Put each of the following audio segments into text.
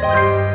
Bye.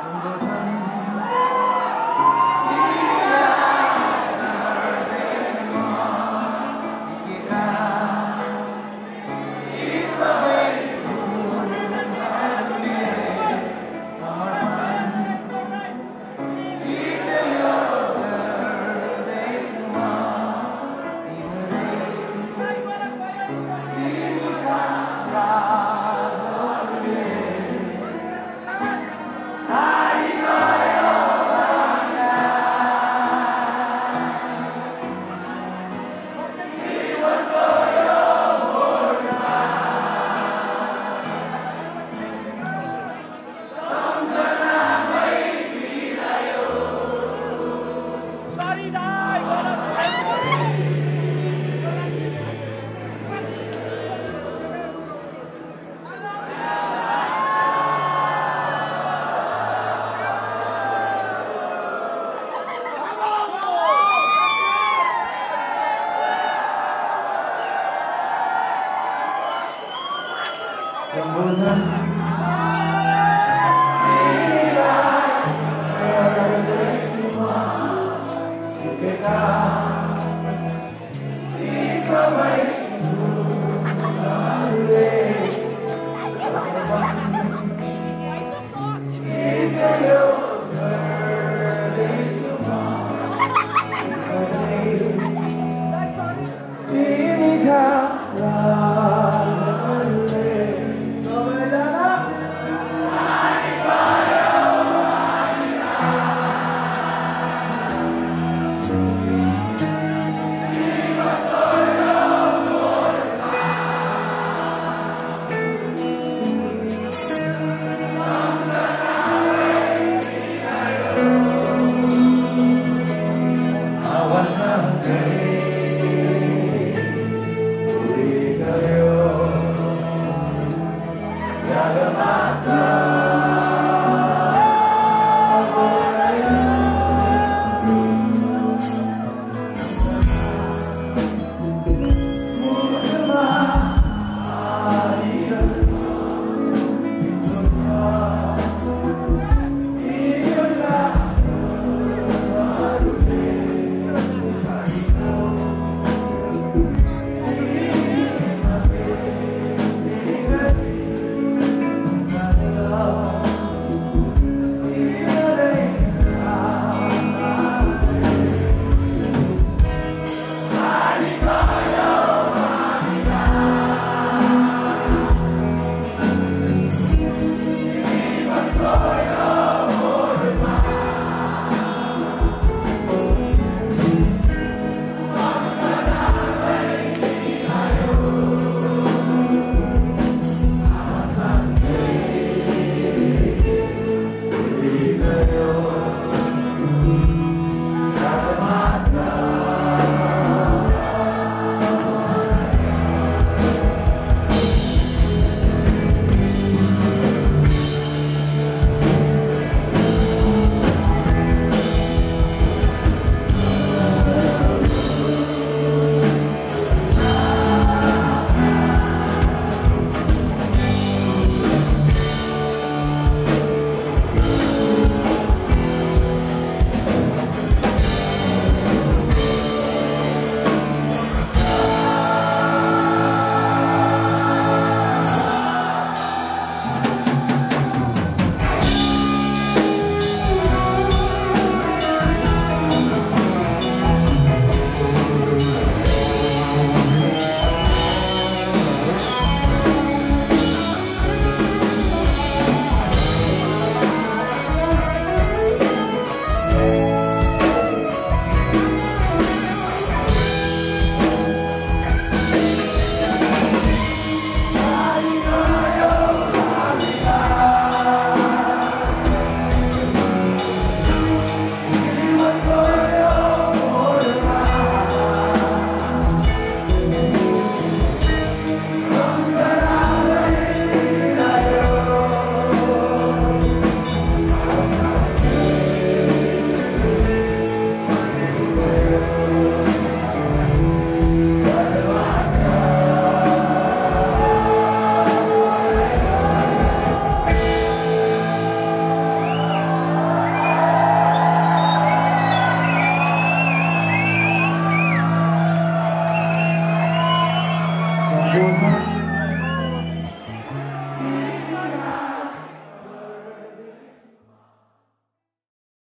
성도 Father.